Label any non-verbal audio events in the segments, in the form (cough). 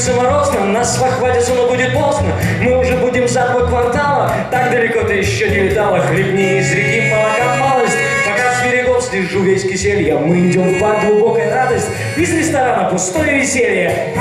Улице морозно, нас похватится, но будет поздно. Мы уже будем за два квартала, так далеко ты еще не летала. Хлебни из реки молока малость, пока с берегов слежу весь кисель. Мы идем в бар, глубокая радость, из ресторана пустое веселье.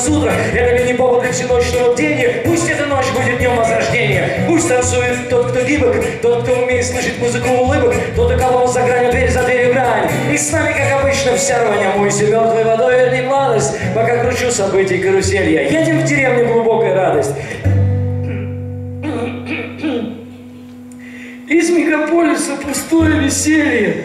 Алмазное сутро. Это ли не повод для всеночного бдения? Пусть эта ночь будет днем возрождения. Пусть танцует тот, кто гибок, тот, кто умеет слышать музыку улыбок, тот, у кого за гранью дверь за дверью грань. И с нами, как обычно, вся рваня. Мойся мертвой водой, верни младость, пока кручу событий каруселья. Едем в деревню глубокая радость. Из мегаполиса пустое веселье.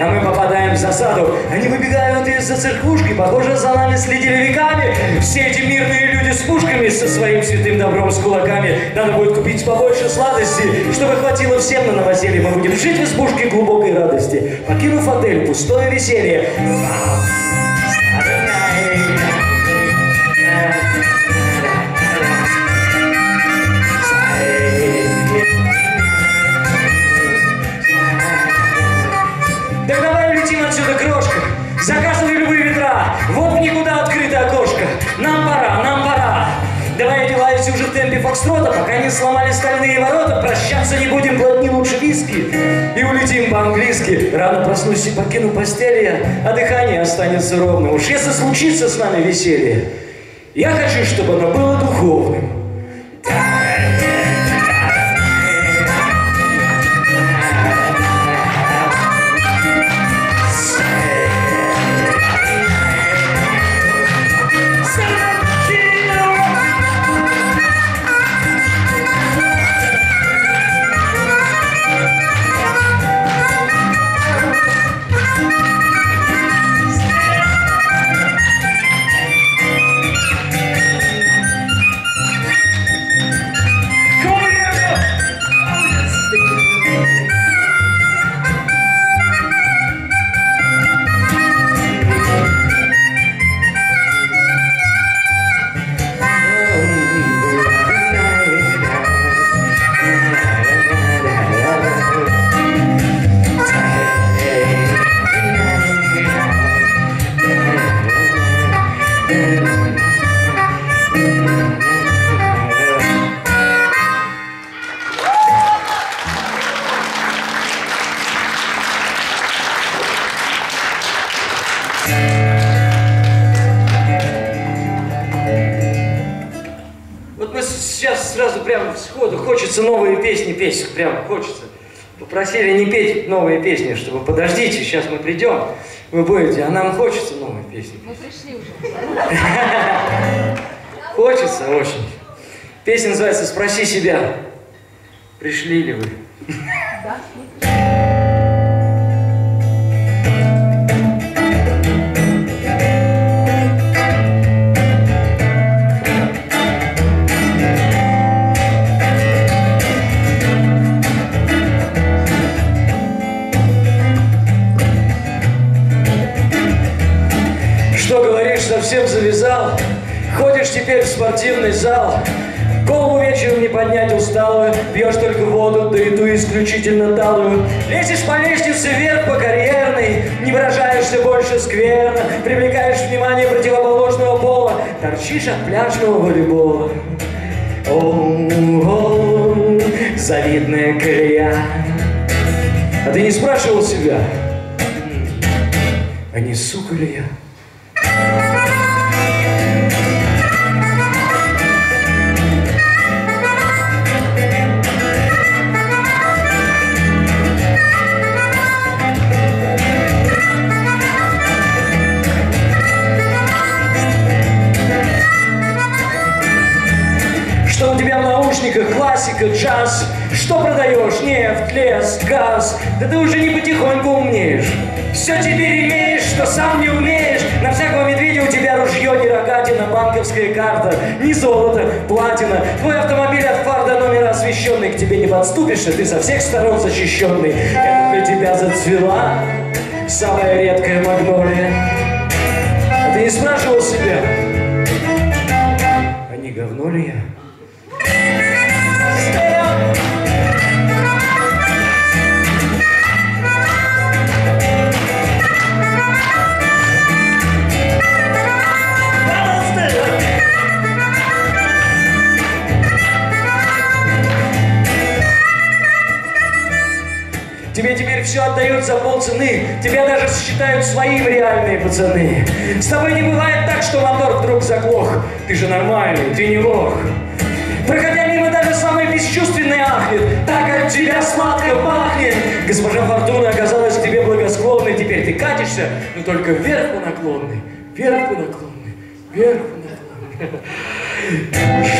А мы попадаем в засаду. Они выбегают из-за церквушки Похоже, за нами следили веками. Все эти мирные люди с пушками Со своим святым добром, с кулаками. Надо будет купить побольше сладости. Чтобы хватило всем на новоселье Мы будем жить в избушке глубокой радости Покинув отель, пустое веселье Так отсюда, крошка. Заказывай любые ветра. Вот в никуда открытое окошко. Нам пора, нам пора. Давай одевайся уже в темпе фокстрота, пока не сломали стальные ворота. Прощаться не будем, глотни лучше виски. И улетим по-английски. Рано проснусь и покину постель я, а дыхание останется ровным. Уж если случится с нами веселье, я хочу, чтобы оно было духовным. Сейчас сразу прям сходу хочется новые песни петь, прям хочется. Попросили не петь новые песни, чтобы подождите, сейчас мы придем, вы будете, а нам хочется новые песни. Мы пришли уже. (laughs) Хочется очень. Песня называется «Спроси себя, пришли ли вы». Да? (laughs) совсем завязал? Ходишь теперь в спортивный зал, Голову вечером не поднять усталую, Пьешь только воду, да и ту исключительно талую. Лезешь по лестнице вверх по карьерной, Не выражаешься больше скверно, Привлекаешь внимание противоположного пола, Торчишь от пляжного волейбола. О, завидная колея. А ты не спрашивал себя, а не сука ли я? Классика, джаз. Что продаешь? Нефть, лес, газ. Да ты уже не потихоньку умнеешь. Все теперь имеешь, что сам не умеешь. На всякого медведя у тебя ружье, не рогатина, банковская карта, не золото, платина. Твой автомобиль от фар до номера освещенный, к тебе не подступишься, ты со всех сторон защищенный. Как для тебя зацвела самая редкая магнолия. А ты не спрашивал себя, а не говно ли я? Теперь все отдают за полцены. Тебя даже считают своим реальные пацаны. С тобой не бывает так, что мотор вдруг заглох. Ты же нормальный, ты не лох. Проходя мимо даже самый бесчувственный ахнет. Так от тебя сладко пахнет. Госпожа Фортуна оказалась к тебе благосклонной. Теперь ты катишься, но только вверх по наклонной. Вверх по наклонной.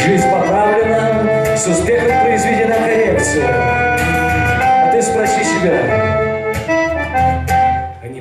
Жизнь поправлена, с успехом произведена коррекция. Себя, а не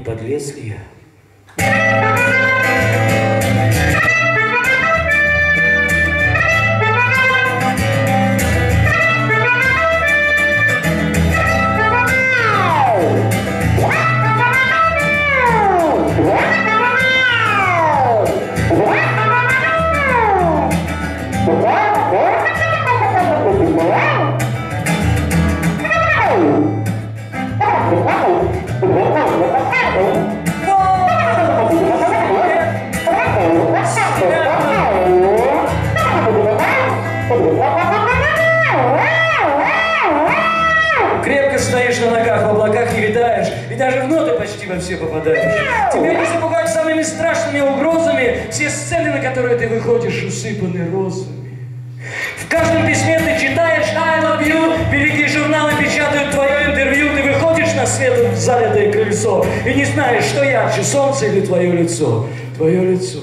выходишь на свет в залитое крыльцо и не знаешь, что ярче, солнце или твое лицо. Твое лицо,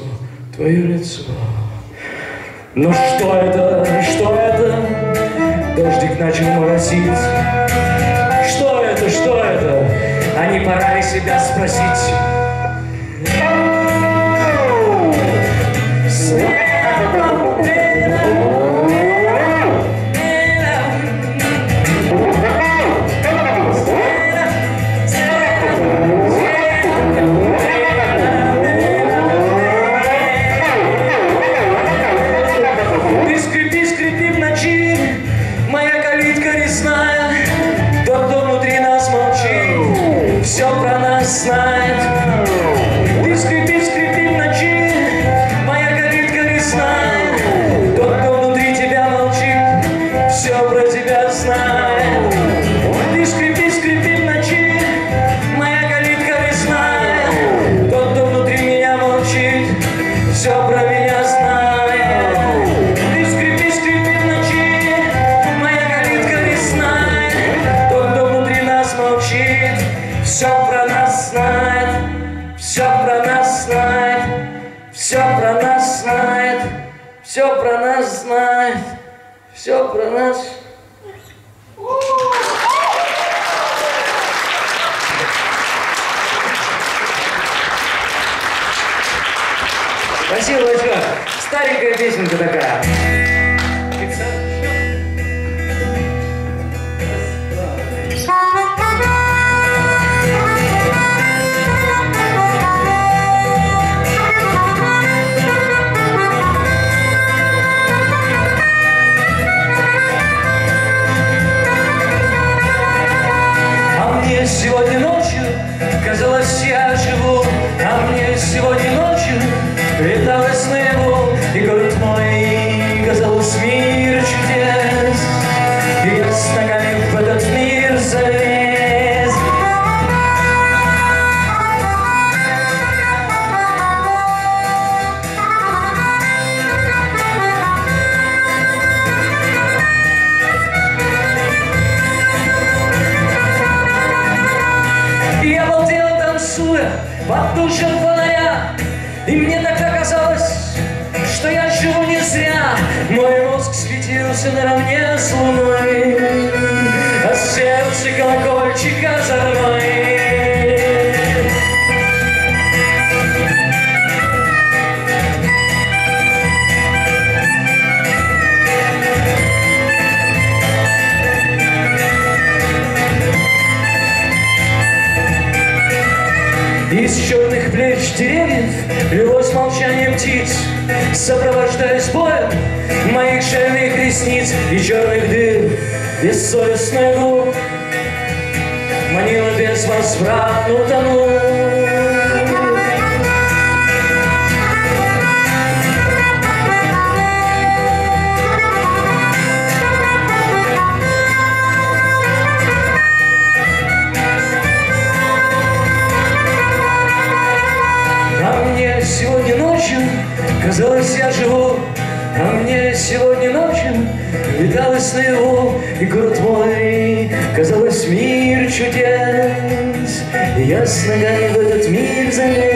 твое лицо. Ну что это, что это? Дождик начал моросить. Что это, что это? А не пора ли себя спросить? Лесная, тот, кто внутри нас молчит, все про нас знает. Спасибо большое. Старенькая песенка такая. Из черных плеч деревьев лилось молчание птиц, Сопровождаясь боем моих шальных ресниц И черных дыр бессовестных губ Манила безвозвратно утонуть. Казалось, я живу, а мне сегодня ночью леталось наяву, и город мой, казалось, мир чудес, и я с ногами в этот мир залез.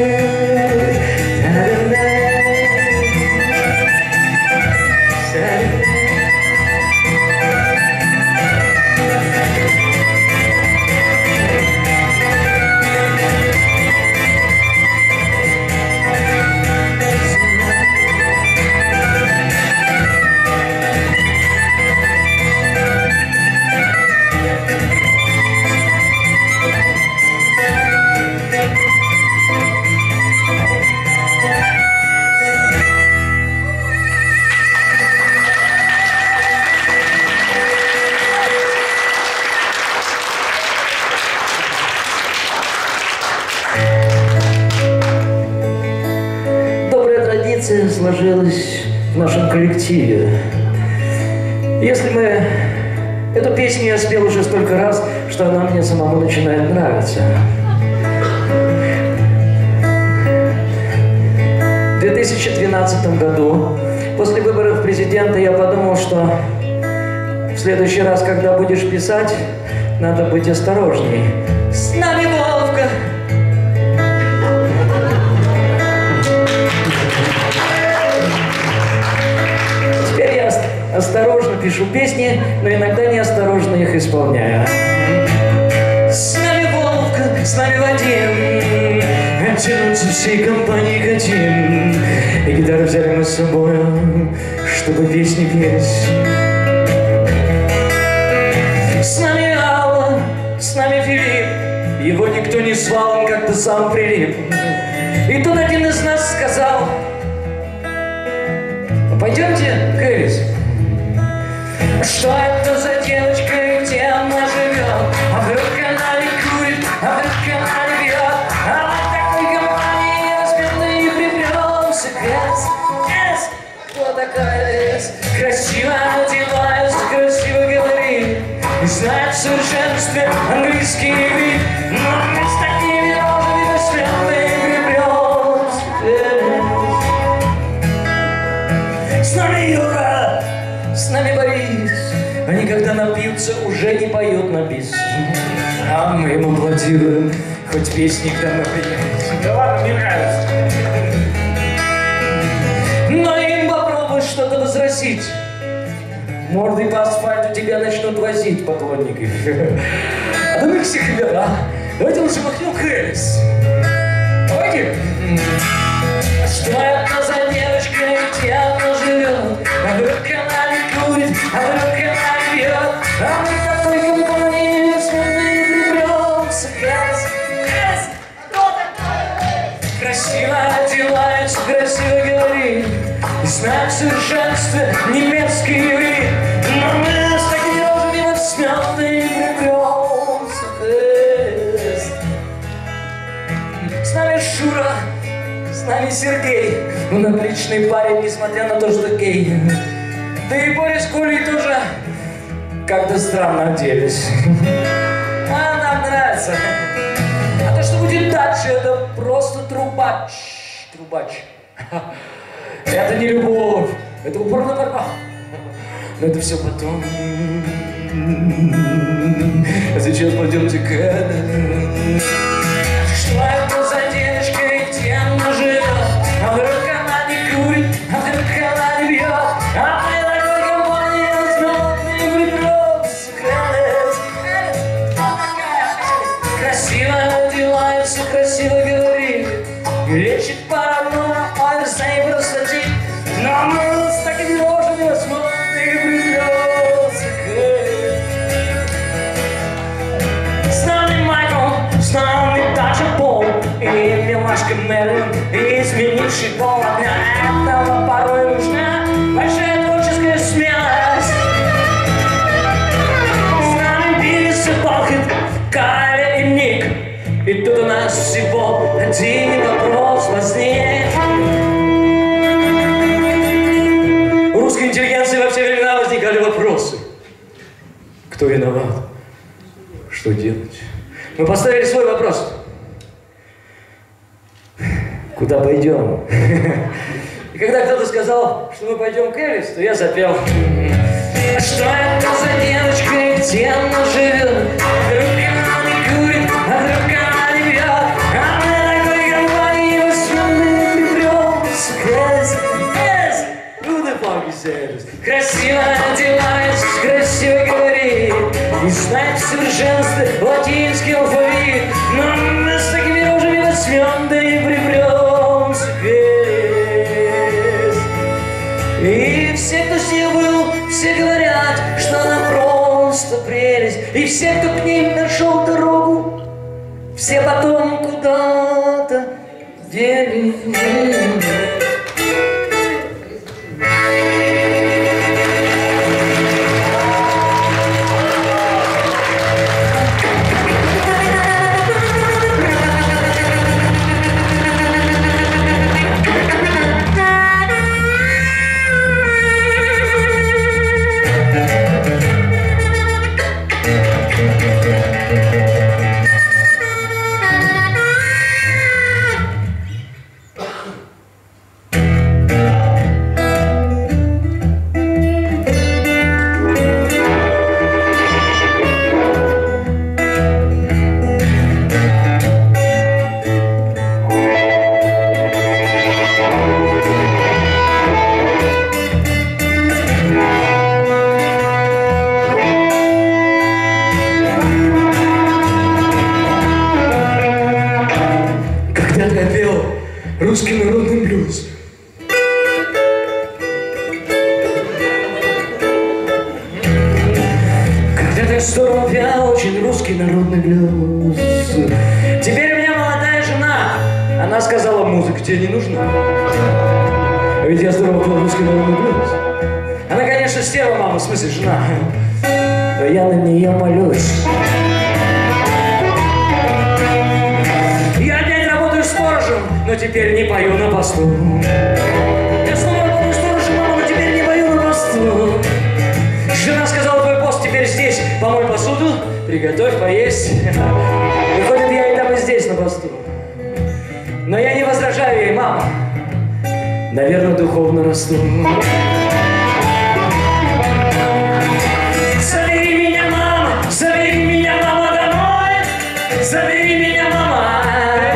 Сложилась в нашем коллективе. Если мы... Эту песню я спел уже столько раз, что она мне самому начинает нравиться. В 2012 году, после выборов президента, я подумал, что в следующий раз, когда будешь писать, надо быть осторожней. Осторожно пишу песни, но иногда неосторожно их исполняю. С нами Вовка, с нами Вадим, Оттянуться всей компании хотим. И гитару взяли мы с собой, чтобы песни петь. С нами Алла, с нами Филипп, Его никто не звал, он как-то сам прилип. И тут один из нас сказал, пойдемте, Кэрис, что это за девочка и где она живет? А вдруг она ликует, а вдруг она ревет? А в такой компании разбитый и припремся. Эс, Эс, кто такая Эс? Красиво одеваясь, красиво говорит. И знает в совершенстве английский язык. Напьются, уже не поют на бис. А мы им аплодируем, хоть песни к нам Да ладно, мне нравится. Но им попробуй что-то возразить. Мордой по асфальту тебя начнут возить поклонники. А ну их всех, ребята, давайте лучше махнем Хэрис. Давайте. Что это за девочка, и где она живет? А вдруг она ликует, а вдруг она а мы такой компании Эс, Эс, кто такой? Красиво одевается, красиво говорит И знает в совершенстве немецкий иврит Но мы с такими розами вот смелые влюбленцы Эс. С нами Шура, с нами Сергей Он отличный парень, несмотря на то, что гей Да и Борис Кулей тоже как-то странно оделись. (laughs) А нам нравится. А то, что будет дальше, это просто трубач. Трубач. (laughs) Это не любовь, это упорно борьба. Но это все потом. А сейчас пойдемте к Что возникали вопросы Кто виноват? Что делать? Мы поставили свой вопрос. Куда пойдем? (laughs) И когда кто-то сказал, что мы пойдем к Элис, то я запел. Что это за девочка и где она живет? Красиво одевается, красиво говорит И знает совершенство латинский алфавит Но мы с такими рожами возьмем, да и припремся Элис. И все, кто с ней был, все говорят, что она просто прелесть. И все, кто к ней нашел дорогу, все потом куда-то делись. Конечно, стерва, мама, в смысле, жена. Но я на нее молюсь. Я опять работаю сторожем, но теперь не пою на посту. Я снова работаю сторожем, мама, но теперь не пою на посту. Жена сказала, твой пост теперь здесь. Помой посуду, приготовь поесть. Выходит, я и там, и здесь на посту. Но я не возражаю ей, мама. Наверное, духовно расту. Забери меня, мама,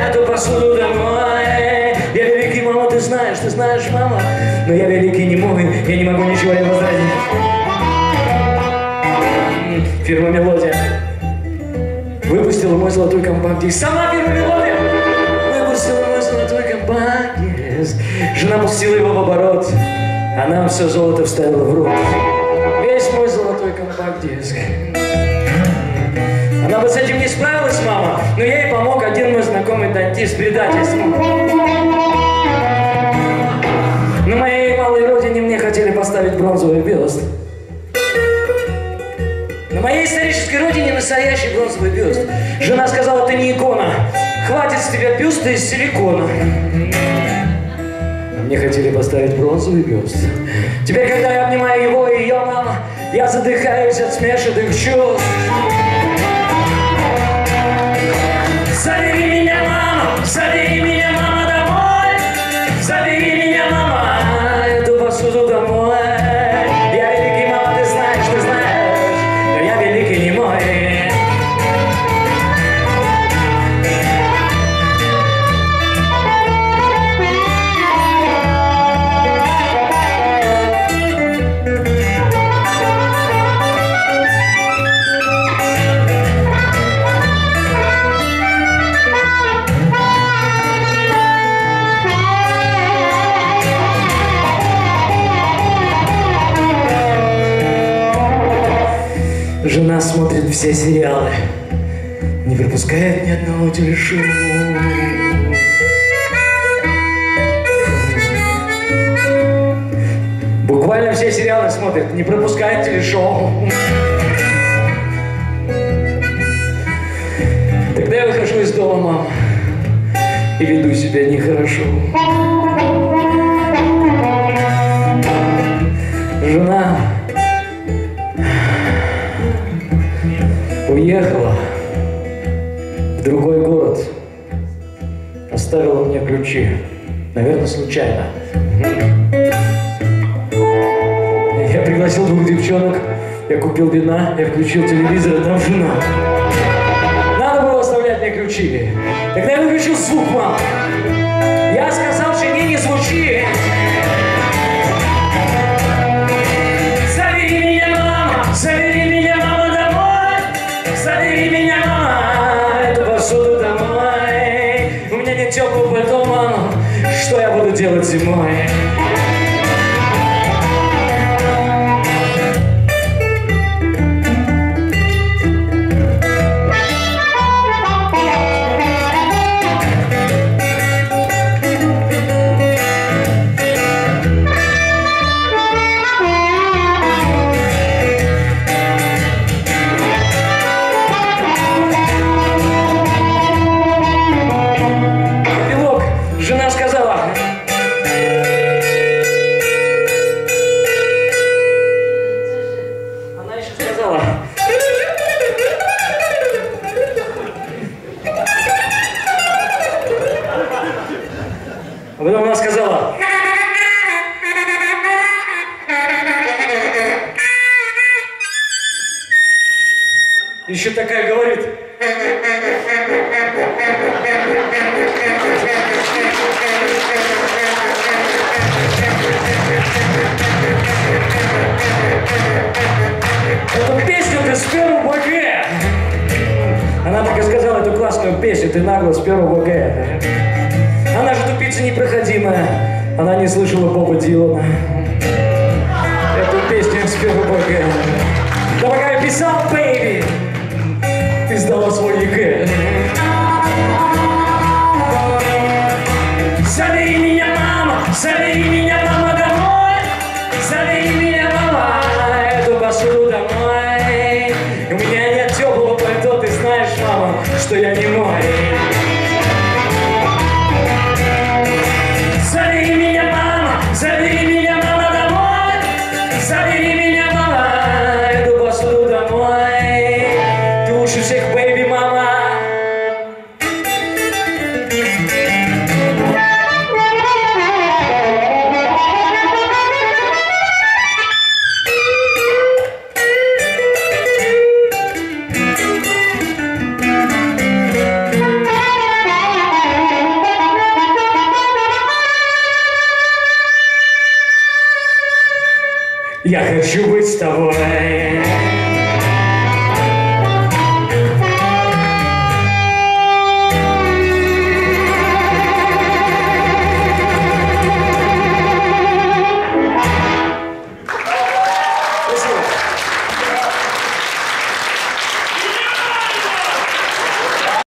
эту посуду домой. Я великий, мама, ты знаешь, ты знаешь, мама. Но я великий не мой, я не могу ничего не возразить. Фирма «Мелодия» выпустила мой золотой компакт-диск. Сама фирма «Мелодия» выпустила мой золотой компакт-диск. Жена пустила его в оборот, а нам все золото вставила в рот. Весь мой золотой компакт-диск. Она бы с этим не справилась, мама, но я ей помог один мой знакомый дантист предательством. На моей малой родине мне хотели поставить бронзовый бюст. На моей исторической родине настоящий бронзовый бюст. Жена сказала, ты не икона. Хватит с тебя бюста из силикона. Мне хотели поставить бронзовый бюст. Теперь, когда я обнимаю его и ее мама, я задыхаюсь от смешанных чувств. Забери меня, мама, смотрит все сериалы, не пропускает ни одного телешоу. Буквально все сериалы смотрит, не пропускает телешоу. Тогда я выхожу из дома, мам, и веду себя нехорошо. Жена уехала в другой город, оставила мне ключи, наверное, случайно. Я пригласил двух девчонок, я купил вина, я включил телевизор, а там жена. Надо было оставлять мне ключи. Тогда я выключил звук, мам. Буду делать Она так и сказала эту классную песню, ты нагло спёр у БГ. Она же тупица непроходимая, она не слышала Боба Дилана. Эту песню спёр у него БГ. Да пока я писал, baby, ты сдала свой ЕГЭ. Забери меня, мама, забери